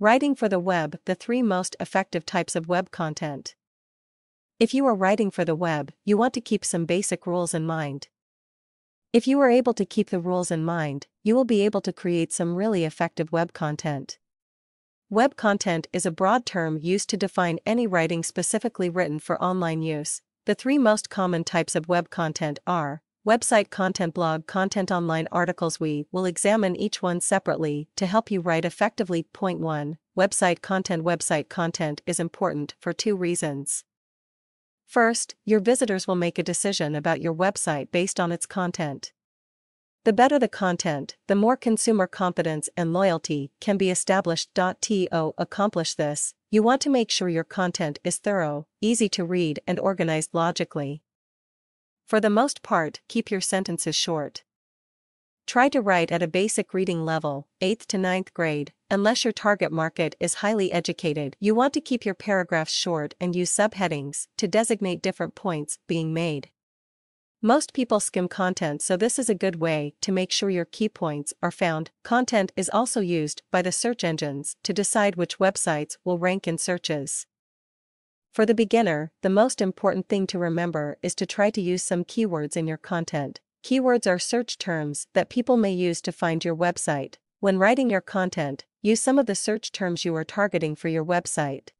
Writing for the web The three most effective types of web content. If you are writing for the web, you want to keep some basic rules in mind. If you are able to keep the rules in mind, you will be able to create some really effective web content. Web content is a broad term used to define any writing specifically written for online use. The three most common types of web content are website content, blog content, online articles. We will examine each one separately to help you write effectively. Point 1 Website content Website content is important for two reasons. First, your visitors will make a decision about your website based on its content. The better the content, the more consumer confidence and loyalty can be established. To accomplish this, you want to make sure your content is thorough, easy to read, and organized logically. For the most part, keep your sentences short. Try to write at a basic reading level, 8th to 9th grade, unless your target market is highly educated. You want to keep your paragraphs short and use subheadings to designate different points being made. Most people skim content, so this is a good way to make sure your key points are found. Content is also used by the search engines to decide which websites will rank in searches. For the beginner, the most important thing to remember is to try to use some keywords in your content. Keywords are search terms that people may use to find your website. When writing your content, use some of the search terms you are targeting for your website.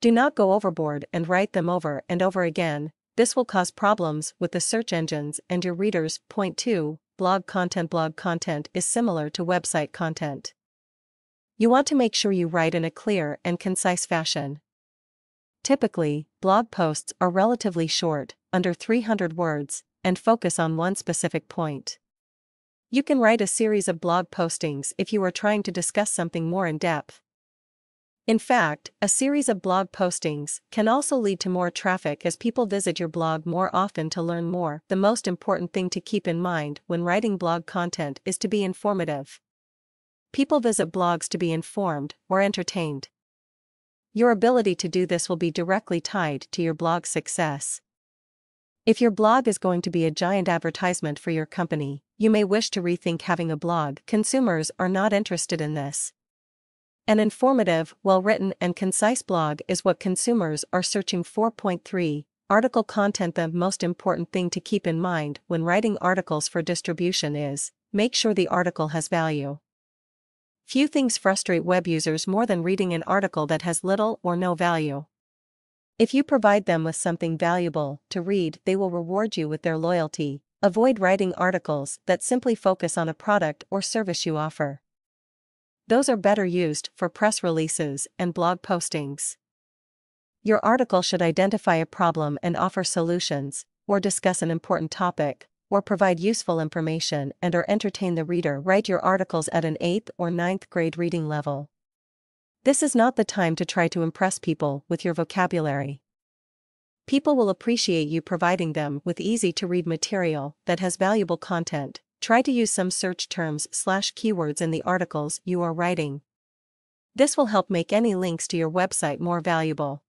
Do not go overboard and write them over and over again, this will cause problems with the search engines and your readers. Point 2 Blog content Blog content is similar to website content. You want to make sure you write in a clear and concise fashion. Typically, blog posts are relatively short, under 300 words, and focus on one specific point. You can write a series of blog postings if you are trying to discuss something more in depth. In fact, a series of blog postings can also lead to more traffic as people visit your blog more often to learn more. The most important thing to keep in mind when writing blog content is to be informative. People visit blogs to be informed or entertained. Your ability to do this will be directly tied to your blog's success. If your blog is going to be a giant advertisement for your company, you may wish to rethink having a blog. Consumers are not interested in this. An informative, well written, and concise blog is what consumers are searching for. Point 3 Article content The most important thing to keep in mind when writing articles for distribution is make sure the article has value. Few things frustrate web users more than reading an article that has little or no value. If you provide them with something valuable to read, they will reward you with their loyalty. Avoid writing articles that simply focus on a product or service you offer. Those are better used for press releases and blog postings. Your article should identify a problem and offer solutions, or discuss an important topic, or provide useful information and or entertain the reader. Write your articles at an 8th or 9th grade reading level. This is not the time to try to impress people with your vocabulary. People will appreciate you providing them with easy to read material that has valuable content, Try to use some search terms slash keywords in the articles you are writing. This will help make any links to your website more valuable.